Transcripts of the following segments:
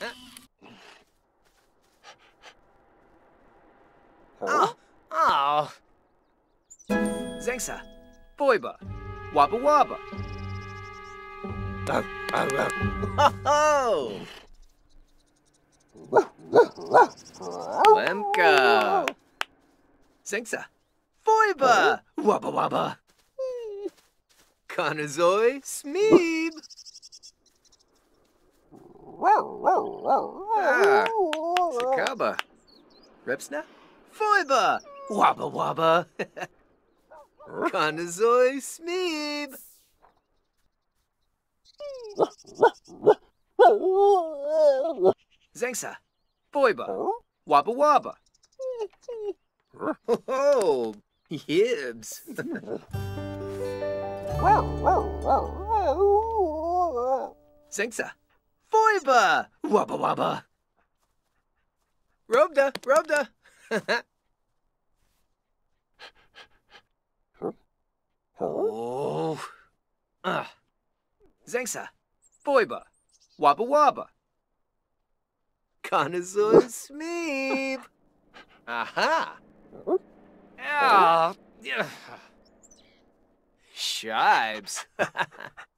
Ah. Ah. Oh, oh. Zengsa, Boiba, Wabba Wabba. Ho! Lemka. Zengsa, Boiba, Wabba Wabba. Kanazoi, Smeeb. Ah, Sakaba. Ripsna, Foiba, Wabba Wabba. Kanazoi, Smeeb. Zengsa, Boiba, Wabba Wabba. Oh, Yibs. Zengsa, Foiba, Wabba Wabba. Robda, Robda. oh. Ah. Zengsa, Foiba, Wabba Wabba. Connoisseur Smeeb. Aha. Ah. yeah. Shibes.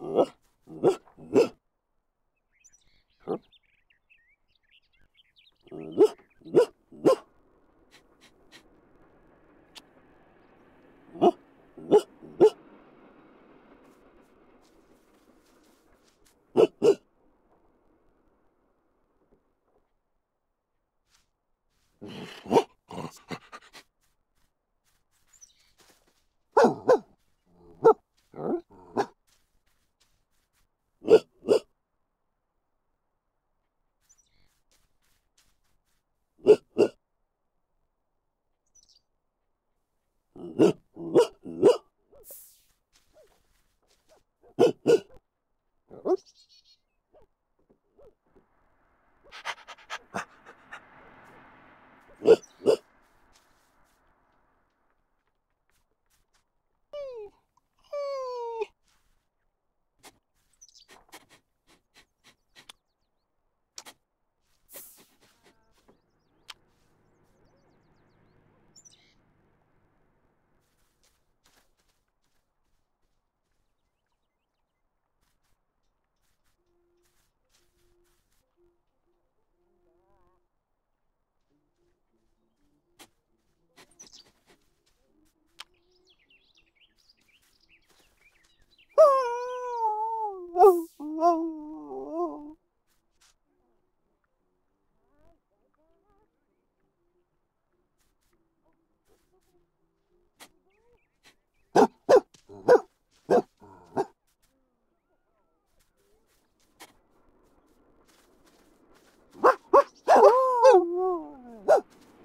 Ugh. Ugh.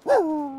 呜呜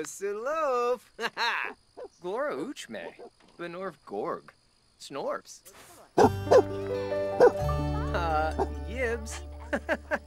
Bobasilov. Glora Uchme, Benorv Gorg, Snorps. Uh, Yibs.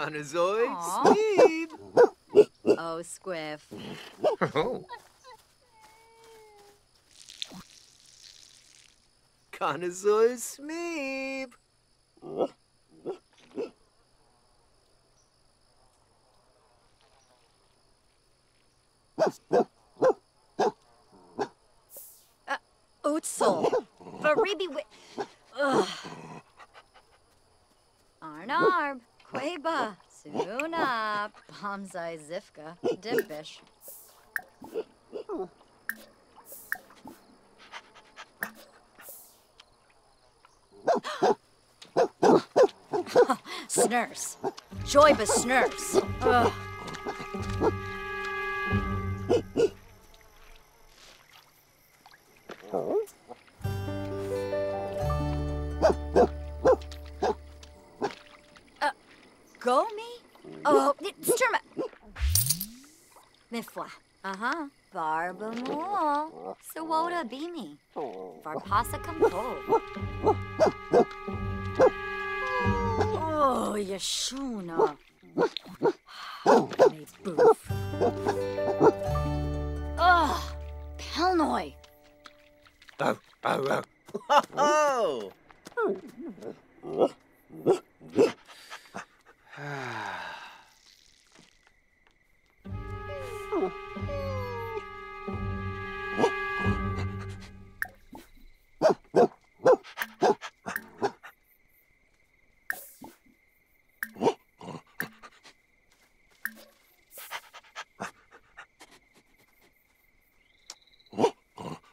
Conazoid Aw. Sneeb. Oh, Squiff. Oh. Conazoid Smeeb. Uh, Utzel. Baribi wi... Ugh. Arnarb. Queba. Suna. Bomzai Zifka. Dimpish. Snurse. Joyba Snurse. Ugh. Oh, Mifwa. Uh-huh. Barbamol. Sawota Beanie. Varpasa Kampo. Oh, Yashuna. May boof. Ugh. Pelnoy. Oh, oh, oh.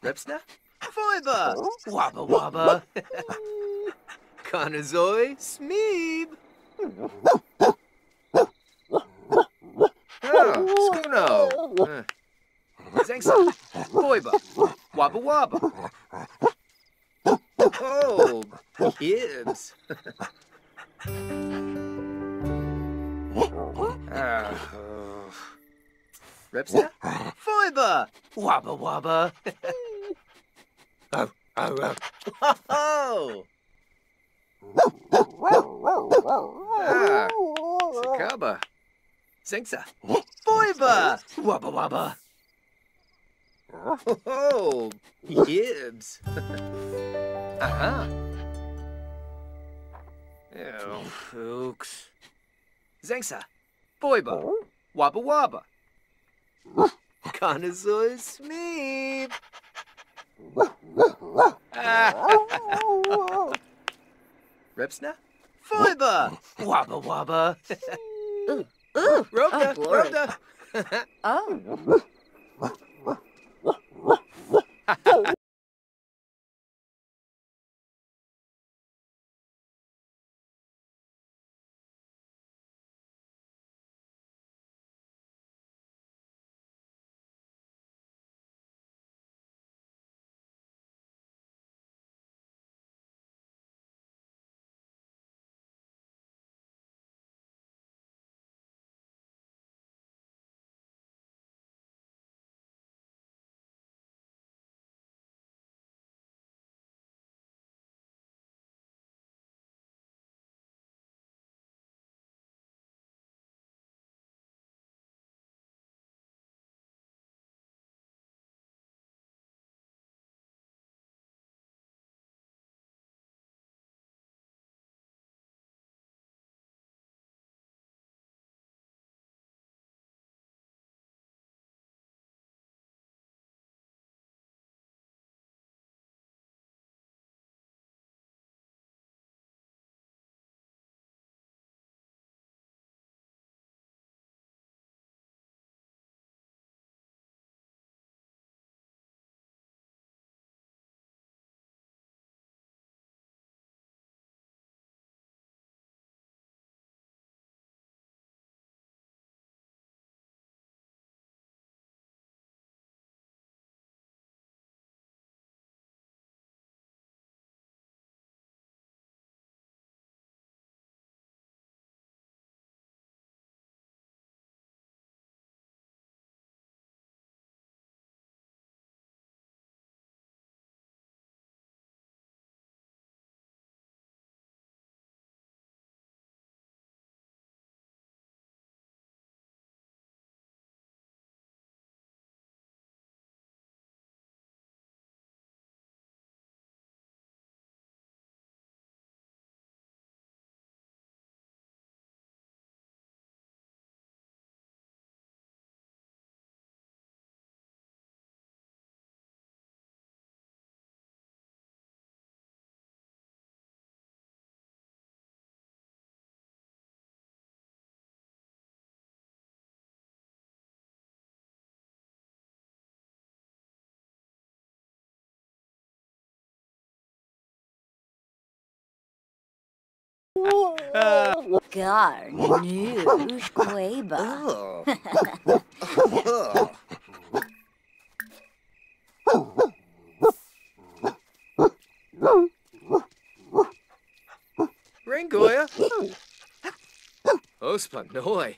Ripsna? Fiber! Wabba wabba! Conazoi Smeeb! Oh, Skuno! Uh, Zangsa! Boiba! Wabba wabba! Gibbs! Oh. Ripsna? Fiber! Wabba wabba! Oh, oh, oh. Oh! Ah, Sakaba. Zingsa. Foiba! Wabba wabba. Oh, Gibbs. uh-huh. Oh, folks. Zengsa. Boiba. Wabba wabba. Connoisseur Smeeb. Ripsna? Fiber! Wabba wabba. Ooh, ooh. Rhoda, Oh. Rhoda. Oh. Garnouche Queba. Oh. oh. Rangoya. Ospanoi.